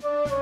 you